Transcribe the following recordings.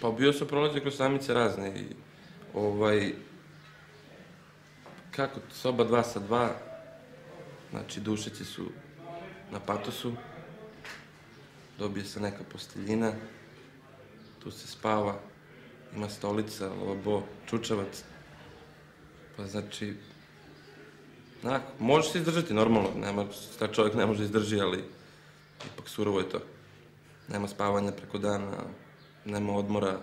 Pa bio sam prolazio kroz samice razne i ovaj, kako soba 2 sa 2, znači dušici su na patosu, dobije se neka posteljina, tu se spava, ima stolica, lavabo, čučavac, pa znači, onako, može se izdržati normalno, nema, šta čovjek ne može izdrži, ali ipak surovo je to. Nema spavanja preko dana, nema odmora,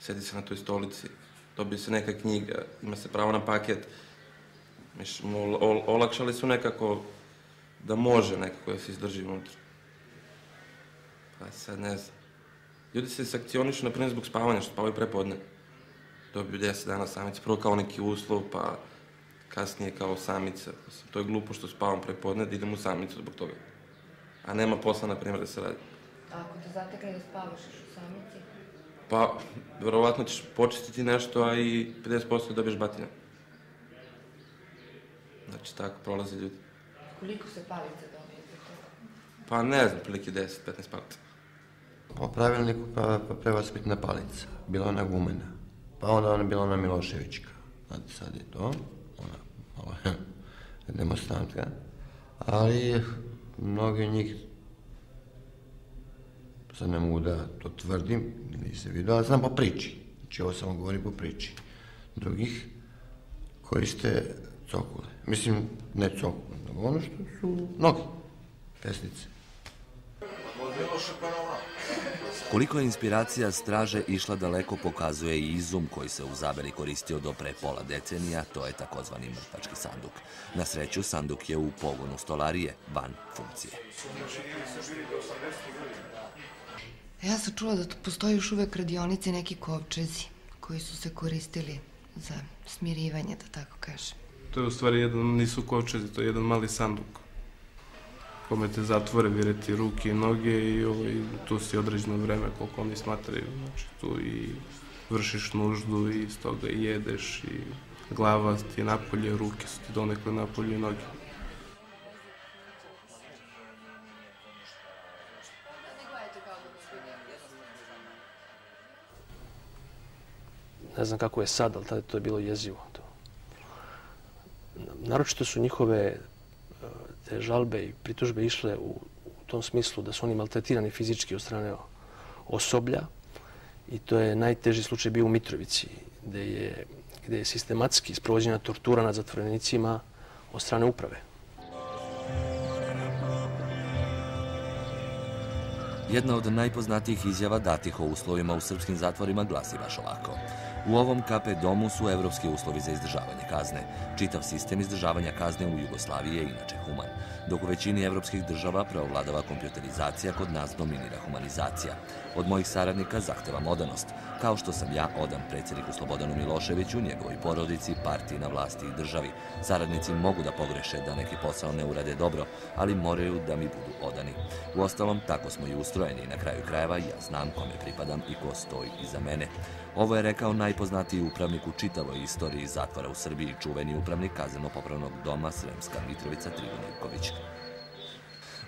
sedi se na toj stolici, dobije se neka knjiga, ima se pravo na paket. Mislim, ol, ol, olakšali su nekako da može nekako da se izdrži unutra. Pa sad ne znam. Ljudi se sakcionišu, na primjer, zbog spavanja, što spavaju prepodne. Dobiju 10 dana samice, prvo kao neki uslov, pa kasnije kao samica. To je glupo što spavam prepodne, da idem u samicu zbog toga. A nema posla, na primjer, da se radi. A ako te zatekne da spavaš još u samici? Pa, verovatno ćeš počistiti nešto, a i 50% dobiješ batina. Znači, tako prolaze ljudi. Koliko se palice dobije za toga? Pa ne znam, prilike 10-15 palica. Po pravilniku pa, pa prevaspitna palica, bila ona gumena. Pa onda ona bila ona Miloševićka. Znate, sad je to, ona malo demonstrantka. Ali mnogi od njih, sad ne mogu da to tvrdim, nisam vidio, ali znam po priči. Znači ovo samo govori po priči. Drugih koriste cokule. Mislim, ne cokule, nego ono što su noge, pesnice. Koliko je inspiracija straže išla daleko pokazuje i izum koji se u zaberi koristio do pre pola decenija, to je takozvani mrtvački sanduk. Na sreću, sanduk je u pogonu stolarije, van funkcije. Ja sam čula da tu postoji još uvek radionice neki kovčezi koji su se koristili za smirivanje, da tako kažem. To je u stvari jedan, nisu kovčezi, to je jedan mali sanduk kome te zatvore, vireti ruke i noge i ovaj, tu si određeno vreme koliko oni smatraju. Znači tu i vršiš nuždu i iz toga jedeš i glava ti je napolje, ruke su ti donekle napolje i noge. Ne znam kako je sad, ali tada to je bilo jezivo. To. Naročito su njihove e, te žalbe i pritužbe išle u, u tom smislu da su oni maltretirani fizički od strane osoblja i to je najteži slučaj bio u Mitrovici gde je, gde je sistematski sprovođena tortura nad zatvorenicima od strane uprave. Jedna od najpoznatijih izjava datih o uslovima u srpskim zatvorima glasi baš ovako. U ovom KP domu su evropski uslovi za izdržavanje kazne. Čitav sistem izdržavanja kazne u Jugoslaviji je inače human. Dok u većini evropskih država preovladava kompjuterizacija, kod nas dominira humanizacija. Od mojih saradnika zahtevam odanost, kao što sam ja odan predsjedniku Slobodanu Miloševiću, njegovoj porodici, partiji na vlasti i državi. Saradnici mogu da pogreše da neki posao ne urade dobro, ali moraju da mi budu odani. U ostalom, tako smo i ustrojeni na kraju krajeva ja znam kome pripadam i ko stoji iza mene. Ovo je rekao najpoznatiji upravnik u čitavoj istoriji zatvora u Srbiji, čuveni upravnik kazneno-popravnog doma Sremska Mitrovica Trigon Ivković.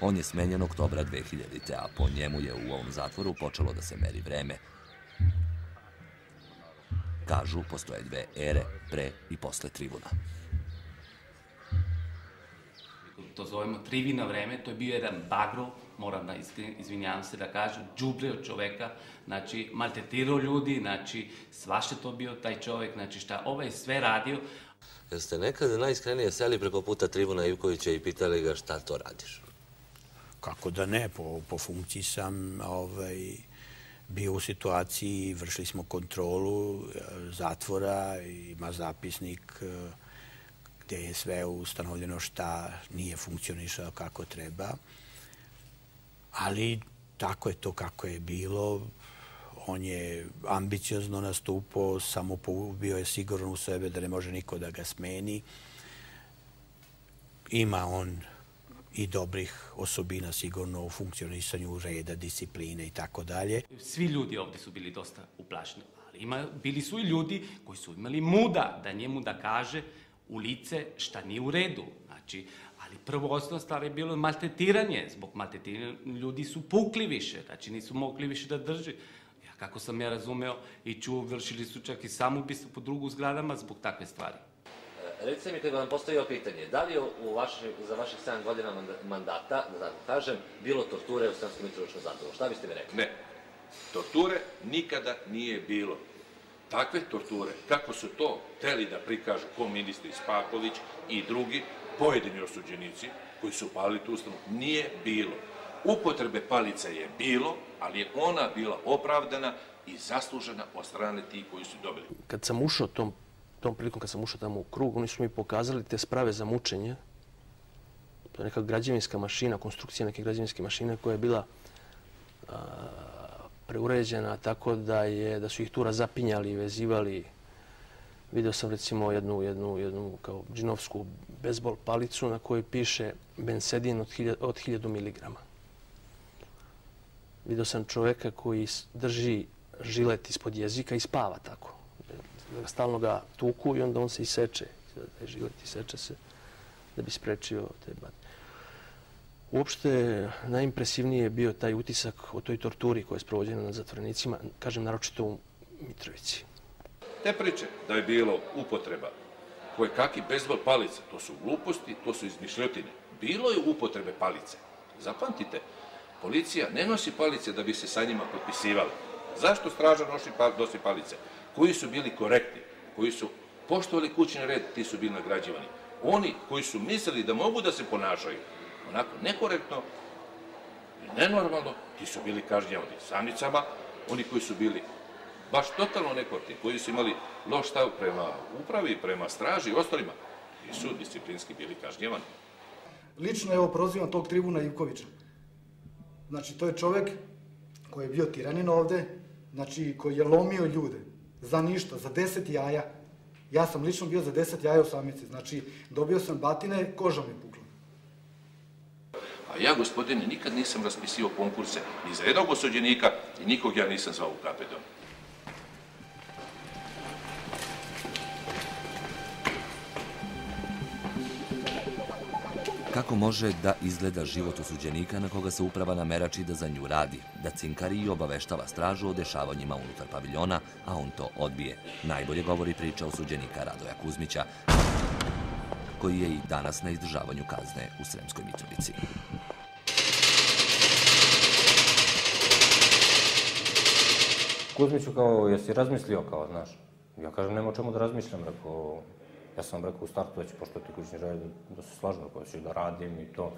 On je smenjen oktobra 2000. a po njemu je u ovom zatvoru počelo da se meri vreme. Kažu, postoje dve ere, pre i posle tribuna. to zovemo trivina vreme, to je bio jedan bagro, moram da izvinjavam se da kažem, džubre od čoveka, znači maltretirao ljudi, znači svaše to bio taj čovek, znači šta ovaj sve radio. Jeste nekad najiskrenije seli preko puta Tribuna Ivkovića i pitali ga šta to radiš? Kako da ne, po, po funkciji sam ovaj, bio u situaciji, vršili smo kontrolu e, zatvora, ima zapisnik e, gde je sve ustanovljeno šta nije funkcionišao kako treba. Ali tako je to kako je bilo. On je ambiciozno nastupao, bio je siguran u sebe da ne može niko da ga smeni. Ima on i dobrih osobina sigurno u funkcionisanju reda, discipline i tako dalje. Svi ljudi ovde su bili dosta uplašeni, ali ima, bili su i ljudi koji su imali muda da njemu da kaže u lice šta nije u redu. Znači, ali prvo osnovna stvar je bilo maltetiranje. Zbog maltetiranja ljudi su pukli više, znači nisu mogli više da drži. Ja Kako sam ja razumeo i čuo, vršili su čak i samoubistvo po drugu zgradama zbog takve stvari. Recite mi, kada vam postavio pitanje, da li je u vaši, za vaših 7 godina mandata, da tako kažem, bilo torture u Sremskom Mitrovičkom zatvoru? Šta biste mi rekli? Ne. Torture nikada nije bilo. Takve torture, kako su to teli da prikažu ko ministri Spaković i drugi, pojedini osuđenici koji su palili tu ustanu, nije bilo. Upotrebe palice je bilo, ali je ona bila opravdana i zaslužena od strane tih koji su dobili. Kad sam ušao tom, tom prilikom, kad sam ušao tamo u krug, oni su mi pokazali te sprave za mučenje. To je neka građevinska mašina, konstrukcija neke građevinske mašine koja je bila preuređena tako da, je, da su ih tu razapinjali i vezivali. Video sam recimo jednu, jednu, jednu kao džinovsku bezbol palicu na kojoj piše bensedin od, od 1000 miligrama. Video sam čoveka koji drži žilet ispod jezika i spava tako. Stalno ga tuku i onda on se iseče. Taj žilet iseče se da bi sprečio te batke. Uopšte najimpresivniji je bio taj utisak o toj torturi koja je sprovođena nad zatvorenicima, kažem naročito u Mitrovici. Te priče da je bilo upotreba koje kakvi bezbol palice, to su gluposti, to su izmišljotine. Bilo je upotrebe palice. Zapamtite, policija ne nosi palice da bi se sa njima potpisivali. Zašto straža nosi, nosi palice? Koji su bili korektni, koji su poštovali kućni red, ti su bili nagrađivani. Oni koji su mislili da mogu da se ponašaju, onako nekorektno i nenormalno, ti su bili kažnjavani samnicama, oni koji su bili baš totalno nekorektni, koji su imali loš stav prema upravi, prema straži i ostalima, ti su disciplinski bili kažnjavani. Lično evo prozivam tog tribuna Ivkovića. Znači, to je čovek koji je bio tiranin ovde, znači, koji je lomio ljude za ništa, za deset jaja. Ja sam lično bio za deset jaja u samici, znači, dobio sam batine, koža mi pukla. A ja, gospodine, nikad nisam raspisio konkurse ni za jednog osuđenika i nikog ja nisam zvao u kapedom. Kako može da izgleda život osuđenika na koga se uprava namerači da za nju radi, da cinkari i obaveštava stražu o dešavanjima unutar paviljona, a on to odbije. Najbolje govori priča osuđenika Radoja Kuzmića, koji je i danas na izdržavanju kazne u Sremskoj Mitrovici. Kuzmiću kao, jesi razmislio kao, znaš? Ja kažem, nema o čemu da razmišljam, rekao, ja sam rekao u startu već, pošto ti kućni red, da se slažem, rekao, ću da radim i to.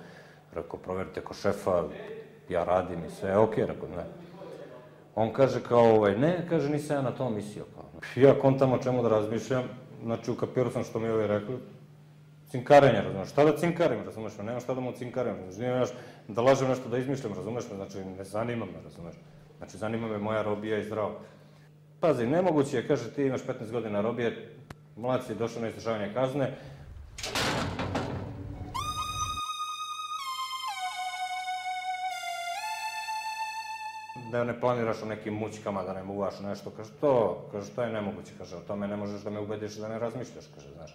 Rekao, proverite ko šefa, ja radim i sve, okej, rekao, ne. On kaže kao, ovaj, ne, kaže, nisam ja na to mislio, kao. Ja kontam o čemu da razmišljam, znači, ukapiru sam što mi ovi rekli, cinkarenje, razumeš, šta da cinkarim, razumeš me, nemam šta da mu cinkarim, razumeš, nemaš da lažem nešto da izmišljam, razumeš me, znači, ne zanima me, razumeš, znači, zanima me moja robija i zdravo. Pazi, nemoguće je, kaže, ti imaš 15 godina robije, mlad si došao na izdržavanje kazne, da ne planiraš u nekim mućkama, da ne muvaš nešto, kaže, to, kaže, to je nemoguće, kaže, o tome ne možeš da me ubediš da ne razmišljaš, kaže, znaš.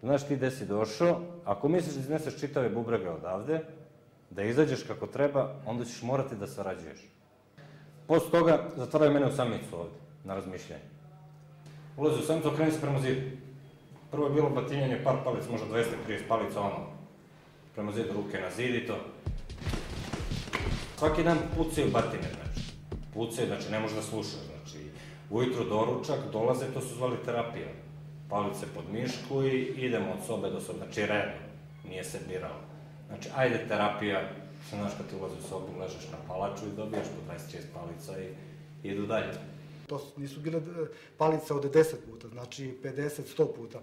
Znaš ti gde si došao, ako misliš da izneseš čitave bubrege odavde, da izađeš kako treba, onda ćeš morati da sarađuješ. Posle toga zatvaraju mene u samicu ovde, na razmišljanje. Ulazi u samicu, okreni se prema zidu. Prvo je bilo batinjanje par palic, možda 230 palica, ono, prema zidu ruke na zid i to. Svaki dan pucaju batine, znači. Pucaju, znači ne može da slušaš, znači. Ujutro doručak, dolaze, to su zvali terapija palice pod mišku i idemo od sobe do sobe, znači redno, nije se biralo. Znači, ajde terapija, znaš kad ti ulazi u sobu, ležeš na palaču i dobijaš po 26 palica i idu dalje. To nisu bile e, palice od 10 puta, znači 50, 100 puta.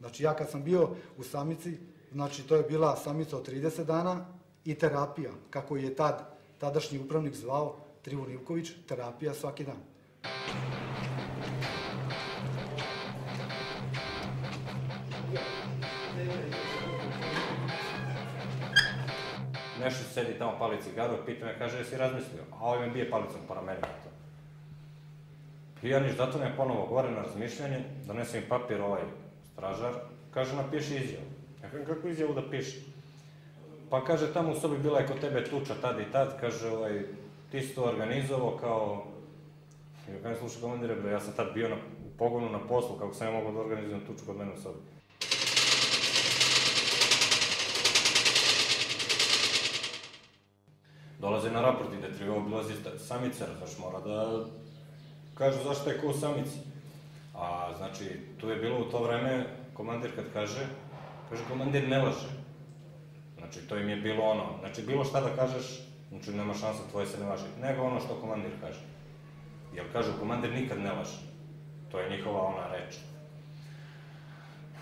Znači ja kad sam bio u samici, znači to je bila samica od 30 dana i terapija, kako je tad, tadašnji upravnik zvao Trivun Ivković, terapija svaki dan. Nešto sedi tamo, pali cigaru, pita me, kaže, jesi razmislio? A ovaj me bije palicom po ramenu na to. I ja niš zato me ponovo gore na razmišljanje, donesem papir ovaj stražar, kaže, napiši izjavu. Ja kažem, kako izjavu da piše? Pa kaže, tamo u sobi bila je kod tebe tuča tad i tad, kaže, ovaj, ti si to organizovao kao... Ja kažem, slušaj komandire, ja sam tad bio na, u pogonu na poslu, kako sam ja mogao da organizujem tuču kod mene u sobi. Dolaze na raport i da treba obilazi samica, znaš, mora da kažu zašto je ko u samici. A, znači, tu je bilo u to vreme, komandir kad kaže, kaže, komandir ne laže. Znači, to im je bilo ono, znači, bilo šta da kažeš, znači, nema šansa, tvoje se ne laže, nego ono što komandir kaže. Jer kažu, komandir nikad ne laže. To je njihova ona reč.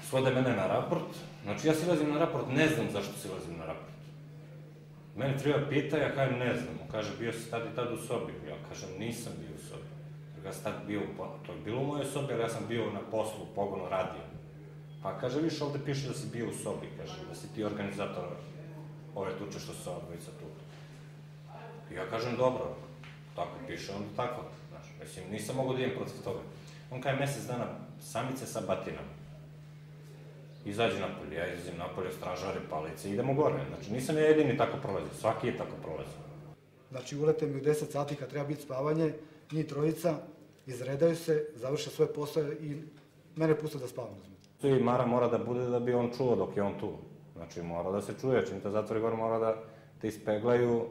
Svode mene na raport, znači, ja silazim na raport, ne znam zašto silazim na raport. Mene treba pita, ja kažem, ne znam. Kaže, bio si tad i tad u sobi. Ja kažem, nisam bio u sobi. Ja sam tad bio, to je bilo u mojoj sobi, ali ja sam bio na poslu, u pogonu radio. Pa kaže, viš, ovde piše da si bio u sobi, kaže, da si ti organizator ove tuče što su odvojica tu. Ja kažem, dobro, tako piše, onda tako. Znaš, mislim, nisam mogu da idem protiv toga. On kaže, mesec dana samice sa batinama. Izađe napolje, ja izazim napolje, stražare, palice, idemo gore. Znači, nisam ja jedini tako prolazio, svaki je tako prolazio. Znači, ulete mi u 10 sati kad treba biti spavanje, njih trojica, izredaju se, završe svoje posao i mene puste da spavam. Tu i Mara mora da bude da bi on čuo dok je on tu. Znači, mora da se čuje, čim te zatvori gore, mora da te ispeglaju,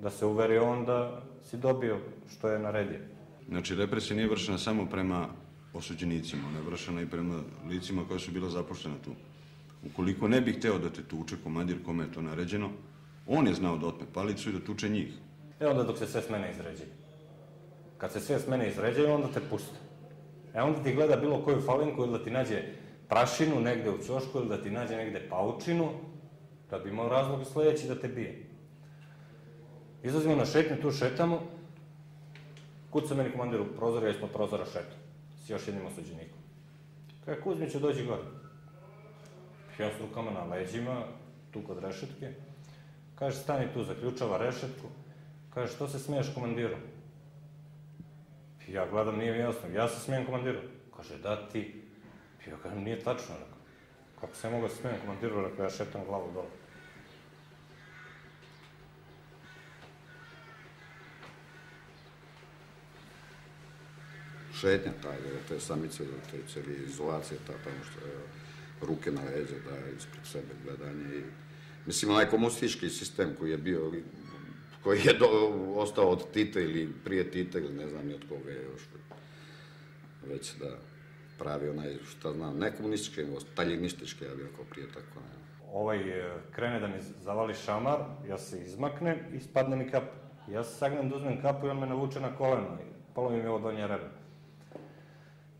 da se uveri on da si dobio što je naredio. Znači, represija nije vršena samo prema osuđenicima, ona je vršena i prema licima koja su bila zapoštena tu. Ukoliko ne bi hteo da te tuče komandir kome je to naređeno, on je znao da otme palicu i da tuče njih. E onda dok se sve smene izređaju. Kad se sve smene izređaju, onda te puste. E onda ti gleda bilo koju falinku ili da ti nađe prašinu negde u ćošku ili da ti nađe negde paučinu, da bi imao razlog sledeći da te bije. Izlazimo na šetnju, tu šetamo, kuca meni komandir u prozor, ja ispod prozora šetam s još jednim osuđenikom. Kaže, Kuzmiću, dođi gore. Ja s rukama na leđima, tu kod rešetke. Kaže, stani tu, zaključava rešetku. Kaže, što se smiješ komandiru? Ja gledam, nije mi jasno. Ja se smijem komandiru. Kaže, da ti. Ja kažem, nije tačno. Rekao. Kako se mogu da smijem komandiru? Rekao, ja šetam glavu dole. Šetnja taj, te samice, te cijeli izolacije, ta tamo što je ruke na leđe, da je ispred sebe gledanje i mislim onaj komunistički sistem koji je bio koji je do, ostao od Tita ili prije Tita ili ne znam ni od koga je još već da pravi onaj, šta znam, ne komunistički, nego taljinistički, ja bih rekao prije tako. Ne. Ovaj krene da mi zavali šamar, ja se izmaknem i spadne mi kap. Ja se sagnem da uzmem kapu i on me navuče na koleno polomi mi ovo donje rebe.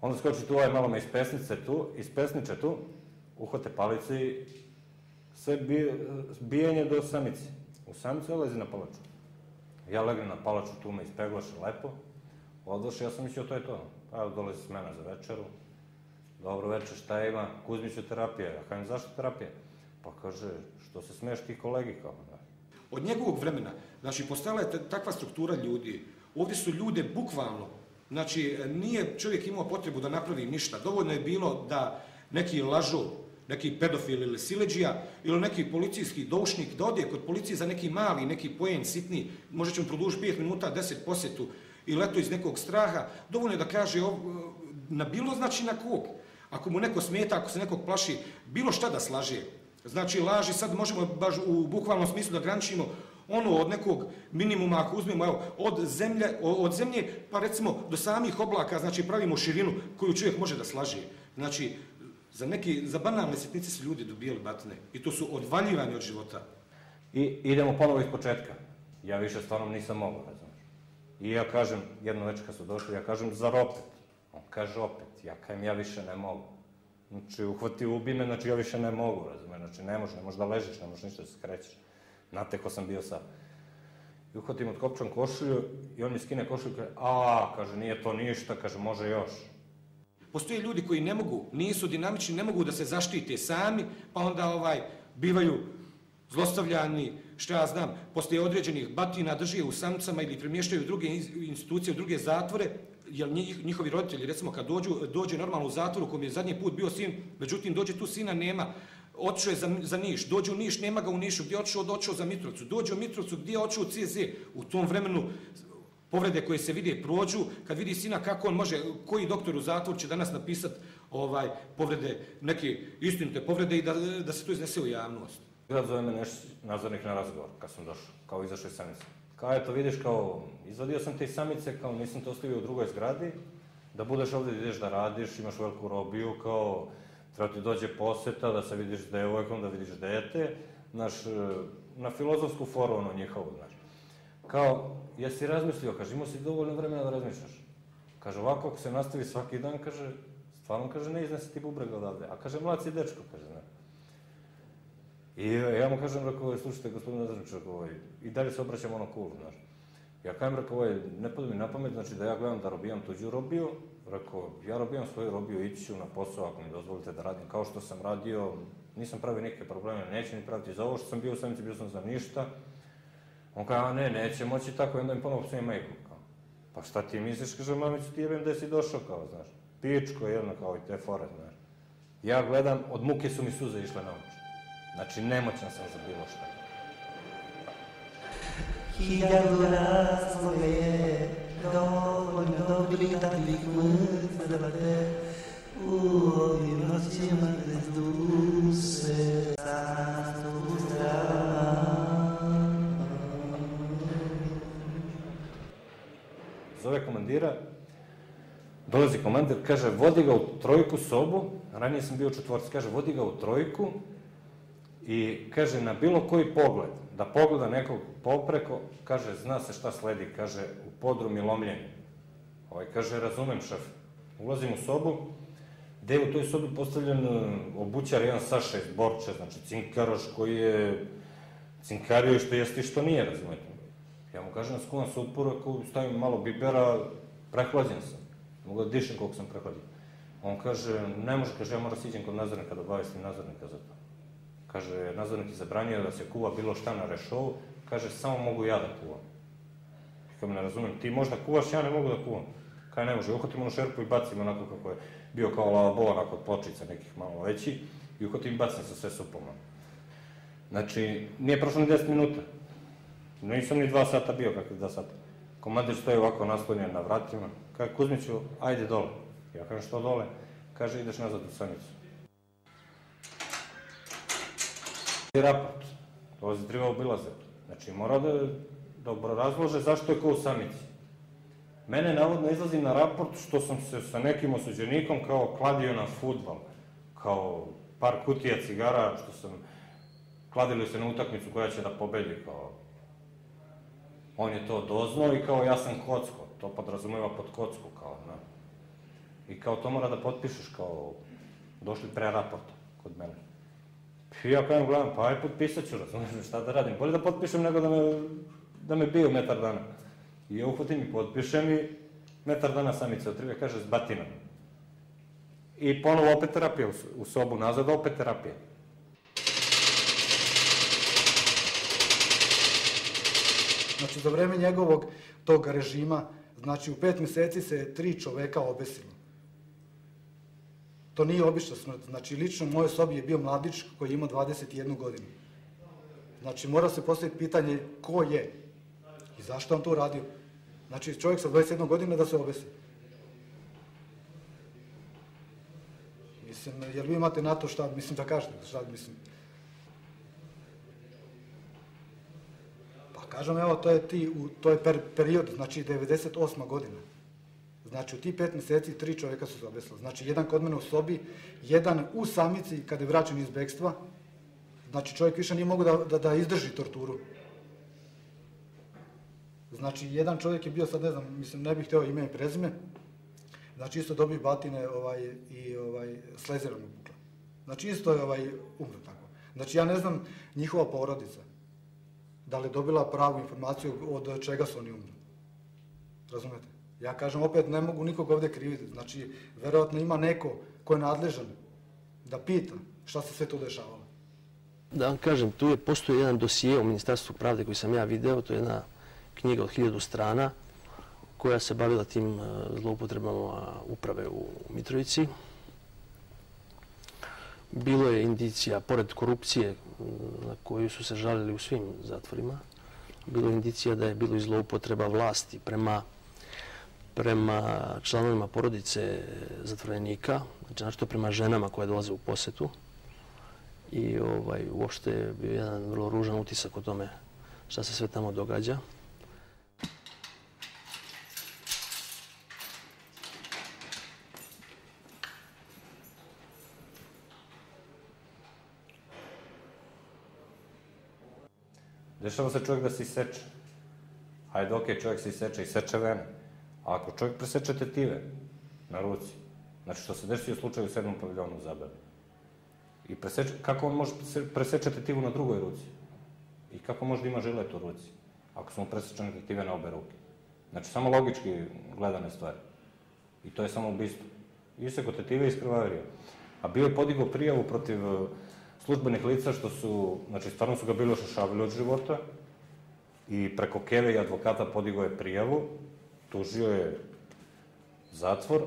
Onda skoči tu ovaj malo me iz pesnice tu, iz pesniče tu, uhvate palice i sve bije, bijenje do samice. U samicu ja lezi na palaču. Ja legnem na palaču, tu me ispeglaše lepo, odlaše, ja sam mislio to je to. Pa evo dolazi smena za večeru, dobro večer, šta ima, Kuzmiću terapija. Ja kažem, zašto terapija? Pa kaže, što se smeješ ti kolegi kao, da. Od njegovog vremena, znači, postala je takva struktura ljudi. Ovde su ljude bukvalno Znači, nije čovjek imao potrebu da napravi ništa. Dovoljno je bilo da neki lažu, neki pedofil ili sileđija ili neki policijski doušnik da odje kod policije za neki mali, neki pojen sitni, možda će mu produžiti 5 minuta, 10 posetu i leto iz nekog straha, dovoljno je da kaže na bilo znači na kog. Ako mu neko smeta, ako se nekog plaši, bilo šta da slaže. Znači, laži sad možemo baš u bukvalnom smislu da graničimo ono od nekog minimuma, ako uzmemo evo, od, zemlje, od zemlje pa recimo do samih oblaka, znači pravimo širinu koju čovjek može da slaže. Znači, za, neki, za banalne sitnice su ljudi dobijali batine i to su odvaljivani od života. I idemo ponovo iz početka. Ja više stvarno nisam mogao, razumiješ. I ja kažem, jedno večer kad su došli, ja kažem, zar opet? On kaže opet, ja kajem, ja više ne mogu. Znači, uhvati, ubi me, znači ja više ne mogu, razumiješ. Znači, ne može, ne možeš da ležiš, ne možeš ništa da se krećeš. Znate ko sam bio sa... I uhvatim od kopčan košulju i on mi skine košulju i kaže, a, kaže, nije to ništa, kaže, može još. Postoje ljudi koji ne mogu, nisu dinamični, ne mogu da se zaštite sami, pa onda ovaj bivaju zlostavljani, što ja znam, posle određenih batina drži u samcama ili premještaju u druge institucije, u druge zatvore, jer njihovi roditelji, recimo, kad dođu, dođe normalno u zatvoru, kom je zadnji put bio sin, međutim, dođe tu sina, nema, otišao je za, za Niš, dođe u Niš, nema ga u Nišu, gdje je otišao, otišao za Mitrovcu, dođe u Mitrovcu, gdje je otišao u CZ, u tom vremenu povrede koje se vide prođu, kad vidi sina kako on može, koji doktor u zatvor će danas napisati ovaj, povrede, neke istinite povrede i da, da se to iznese u javnost. Grad zove me neš nadzornik na razgovor, kad sam došao, kao izašao iz samice. Kao, eto, vidiš, kao, izvadio sam te iz samice, kao, nisam te ostavio u drugoj zgradi, da budeš ovde, ideš da radiš, imaš veliku robiju, kao, treba ti dođe poseta, da se vidiš s devojkom, da vidiš dete, znaš, na filozofsku foru, ono, njihovu, znaš. Kao, jesi razmislio, kaže, imao si dovoljno vremena da razmišljaš. Kaže, ovako, ako se nastavi svaki dan, kaže, stvarno, kaže, ne iznesi ti bubrega odavde. A kaže, mlad si dečko, kaže, znaš. I ja mu kažem, rekao, slušajte, gospodin Nazarničak, ovaj, i dalje se obraćam ono cool, znaš. Ja kažem, rekao, ovaj, ne pada mi na pamet, znači da ja gledam da robijam tuđu robiju, rekao, ja robijam svoju robiju, ići ću na posao ako mi dozvolite da radim kao što sam radio, nisam pravio nikakve probleme, neće ni praviti za ovo što sam bio u samici, bio sam za ništa. On kaže, a ne, neće moći tako, onda mi ponovo psujem majku, kao. Pa šta ti misliš, kaže, mamicu, ti jebem gde si došao, kao, znaš. Pičko, jedno, kao i te fore, znaš. Ja gledam, od muke su mi suze išle na oči. Znači, nemoćan sam za bilo šta. Hiljadu razloga dovoljno dobrih takvih mrtva da te u ovim noćima bez duše sastu Zove komandira, dolazi komandir, kaže, vodi ga u trojku sobu, ranije sam bio u četvorci, kaže, vodi ga u trojku, I kaže, na bilo koji pogled, da pogleda nekog popreko, kaže, zna se šta sledi, kaže, u podrum i lomljenje. Ovaj kaže, razumem šef. Ulazim u sobu, gde je u toj sobi postavljen e, obućar jedan sa šest borče, znači cinkaroš koji je cinkario i što jeste i što nije, razumete. Ja mu kažem, skuvam se upor, ako stavim malo bibera, prehlađen sam. Mogu da dišem koliko sam prehlađen. On kaže, ne može, kaže, ja moram siđem kod nazornika da obavestim nazornika za to. Kaže, nadzornik je zabranio da se kuva bilo šta na rešovu, kaže, samo mogu ja da kuvam. Kako me ne razumem, ti možda kuvaš, ja ne mogu da kuvam. Kaj ne može, uhvatimo onu šerpu i bacimo onako kako je bio kao lavabo, onako od pločica nekih malo veći, i uhvatim i bacim sa sve supoma. Znači, nije prošlo ni 10 minuta. Nisam ni dva sata bio, kakve dva sata. Komandir stoji ovako naslonjen na vratima. Kaže, Kuzmiću, ajde dole. Ja kažem, što dole? Kaže, ideš nazad u sanicu. raport. Dolazi treba obilaze. Znači, mora da dobro razlože zašto je ko u samici. Mene navodno izlazi na raport što sam se sa nekim osuđenikom kao kladio na futbal. Kao par kutija cigara što sam kladili se na utakmicu koja će da pobedi kao on je to doznao i kao ja sam kocko, to podrazumeva pod kocku kao, na. I kao to mora da potpišeš kao došli pre raporta kod mene. I ja kažem, gledam, pa aj potpisat ću, razumiješ, šta da radim, bolje da potpišem nego da me, da me biju metar dana. I ja uhvatim i potpišem i metar dana samica otrive, kaže, s batinom. I ponovo opet terapija u sobu, nazad opet terapija. Znači, za vreme njegovog tog režima, znači, u pet meseci se tri čoveka obesilo. To nije obična smrt. Znači, lično u mojoj sobi je bio mladić koji ima 21 godinu. Znači, mora se postaviti pitanje ko je i zašto on to uradio. Znači, čovjek sa 21 godina da se obesi. Mislim, jer vi imate na to šta, mislim da kažete, šta mislim. Pa kažem, evo, to je, ti, to je per, period, znači 98. godina. Znači, u tih pet meseci tri čovjeka su se obesila. Znači, jedan kod mene u sobi, jedan u samici kada je vraćen iz bekstva. Znači, čovjek više nije mogu da, da, da izdrži torturu. Znači, jedan čovjek je bio, sad ne znam, mislim, ne bih hteo ime i prezime, znači isto dobio batine ovaj, i ovaj, slezerom mu pukla. Znači, isto je ovaj, umro tako. Znači, ja ne znam njihova porodica, da li je dobila pravu informaciju od čega su oni umrli. Razumete? Ja kažem, opet ne mogu nikog ovde kriviti. Znači, verovatno ima neko ko je nadležan da pita šta se sve to dešavalo. Da vam kažem, tu je postoji jedan dosije u Ministarstvu pravde koji sam ja video, to je jedna knjiga od hiljadu strana koja se bavila tim e, zloupotrebama uprave u Mitrovici. Bilo je indicija, pored korupcije na koju su se žalili u svim zatvorima, bilo je indicija da je bilo i zloupotreba vlasti prema prema članovima porodice zatvorenika, znači našto prema ženama koje dolaze u posetu. I ovaj, uopšte je bio jedan vrlo ružan utisak o tome šta se sve tamo događa. Dešava se čovjek da se iseče. Hajde, okej, čovjek se iseče, iseče vene. A ako čovjek preseče tetive na ruci, znači što se desio u slučaju u sedmom paviljonu u i preseče, kako on može prese- preseče tetivu na drugoj ruci? I kako može da ima žilet u ruci? Ako su mu presečene tetive na obe ruke. Znači, samo logički gledane stvari. I to je samo ubistvo. Iseko tetive i iskrvaverio. A bio je podigao prijavu protiv službenih lica što su, znači stvarno su ga bili ošašavili od života i preko Keve i advokata podigao je prijavu, tužio je zatvor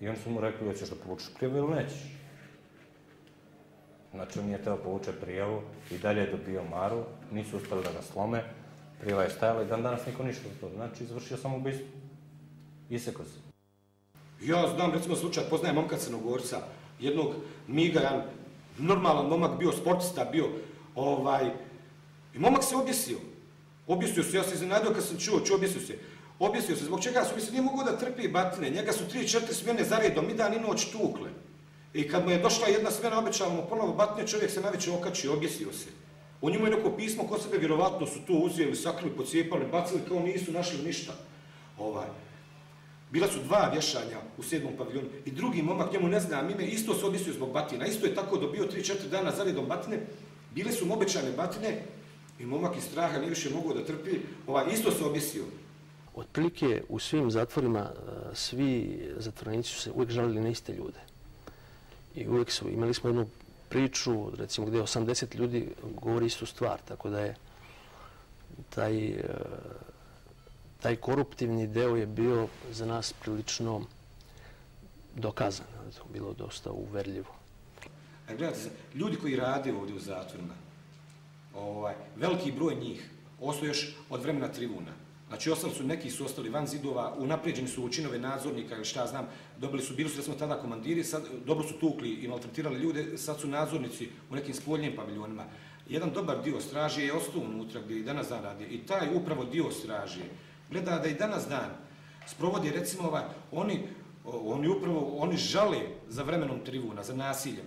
i oni su mu rekli, hoćeš da povučeš prijavu ili nećeš? Znači, on nije teo povuče prijavu i dalje je dobio maru, nisu uspeli da ga slome, prijava je stajala i dan danas niko ništa za to. Znači, izvršio sam ubistvo. Iseko se. Ja znam, recimo, slučaj, poznajem momka Crnogorca, jednog miga, jedan normalan momak, bio sportista, bio, ovaj, i momak se objesio. Objesio se, ja se iznenadio kad sam čuo, čuo, objesio se. Objesio se, zbog čega su, mislim, nije mogao da trpi batine, njega su tri, četiri smjene za redom, i dan i noć tukle. I kad mu je došla jedna smjena, obećala mu ponovo batine, čovjek se najveće okačio, objesio se. U njemu je neko pismo kod sebe, vjerovatno su to uzeli, sakrili, pocijepali, bacili, kao nisu našli ništa. Ovaj. Bila su dva vješanja u sedmom paviljonu i drugi momak njemu ne znam ime, isto se objesio zbog batina. Isto je tako dobio 3-4 dana za redom batine. Bile su mu obećane batine i momak iz straha nije više mogao da trpi. Ovaj, isto se objesio. Otprilike u svim zatvorima e, svi zatvorenici su se uvijek žalili na iste ljude. I uvijek su, imali smo jednu priču, recimo gdje 80 ljudi govori istu stvar, tako da je taj, e, taj koruptivni deo je bio za nas prilično dokazan, da to bilo dosta uverljivo. A gledajte, se, ljudi koji rade ovdje u zatvorima, ovaj, veliki broj njih ostao još od vremena tribuna. Znači, ostali su, neki su ostali van zidova, unapređeni su u činove nadzornika ili šta znam, dobili su, bili su recimo tada komandiri, sad, dobro su tukli i maltretirali ljude, sad su nadzornici u nekim spoljnim paviljonima. Jedan dobar dio straže je ostao unutra gdje i danas dan radi. I taj upravo dio straže gleda da i danas dan sprovodi, recimo, ovaj, oni, oni upravo, oni žale za vremenom tribuna, za nasiljem.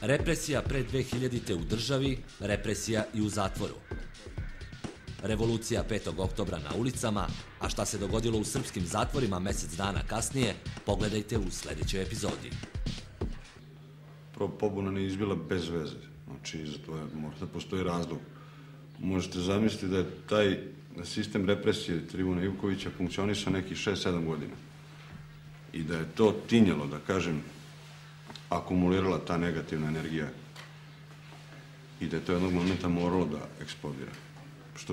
Represija pre 2000. u državi, represija i u zatvoru. Revolucija 5. oktobra na ulicama, a šta se dogodilo u srpskim zatvorima mesec dana kasnije, pogledajte u sledećoj epizodi. Pobuna ne izbila bez veze. Znači, za to je, mora da postoji razlog. Možete zamisliti da je taj sistem represije Tribuna Ivkovića funkcionisao nekih 6-7 godina. I da je to tinjalo, da kažem, akumulirala ta negativna energija i da je to jednog momenta moralo da eksplodira. Što